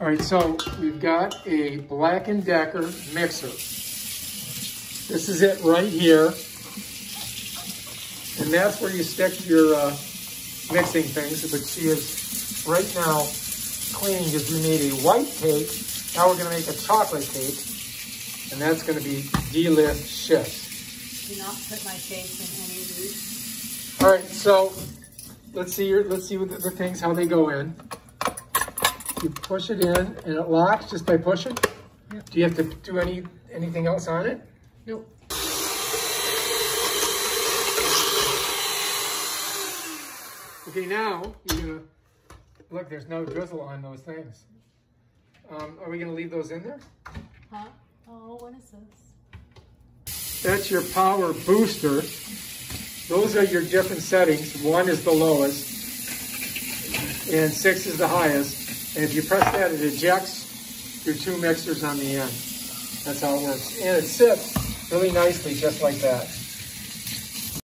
All right, so we've got a Black & Decker mixer. This is it right here. And that's where you stick your uh, mixing things, but she is right now cleaning because we made a white cake. Now we're gonna make a chocolate cake, and that's gonna be delicious. Do not put my face in any of these. All right, so let's see your, let's see what the, the things how they go in. You push it in, and it locks just by pushing. Yep. Do you have to do any anything else on it? Nope. Okay, now you're gonna look. There's no drizzle on those things. Um, are we gonna leave those in there? Huh? Oh, what is this? That's your power booster. Those are your different settings. One is the lowest, and six is the highest. And if you press that, it ejects your two mixers on the end. That's how it works. And it sits really nicely, just like that.